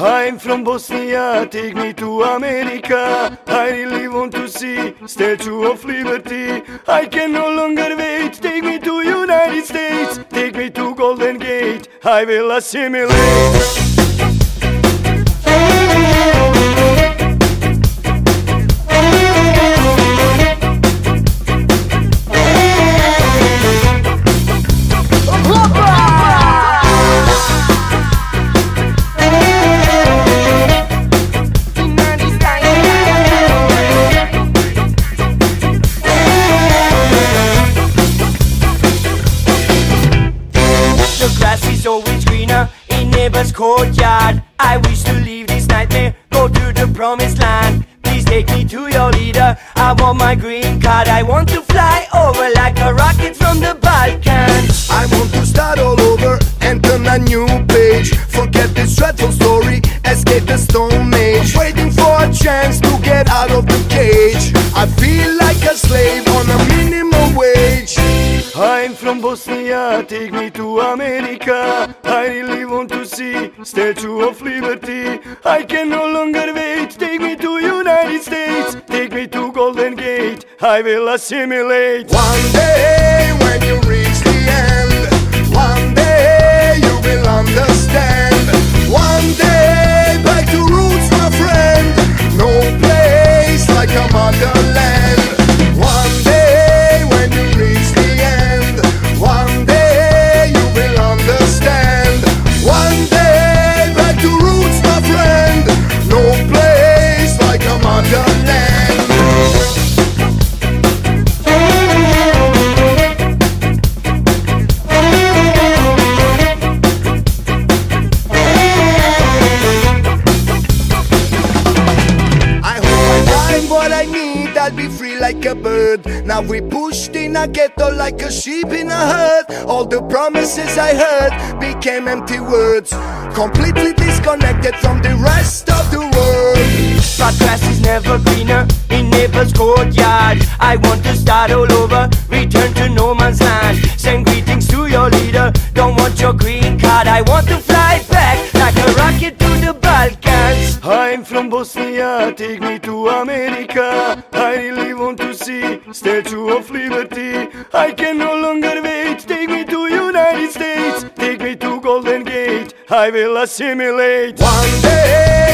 I'm from Bosnia, take me to America. I really want to see Statue of Liberty. I can no longer wait, take me to United States. Take me to Golden Gate, I will assimilate. Neighbor's courtyard. I wish to leave this nightmare, go to the promised land. Please take me to your leader. I want my green card. I want to fly over like a rocket from the Balkans. I want to start all over and turn a new page. Forget this dreadful story, escape the stone age. Waiting for a chance to get out of the cage. I feel like from Bosnia, take me to America. I really want to see Statue of Liberty. I can no longer wait, take me to United States. Take me to Golden Gate, I will assimilate. One day when you what I need, I'll be free like a bird. Now we pushed in a ghetto like a sheep in a herd. All the promises I heard became empty words. Completely disconnected from the rest of the world. But grass is never greener in neighbor's courtyard. I want to start all over, return to no man's land. Send greetings to your leader. Don't want your green I'm from Bosnia, take me to America. I really want to see Statue of Liberty. I can no longer wait, take me to United States. Take me to Golden Gate, I will assimilate. One day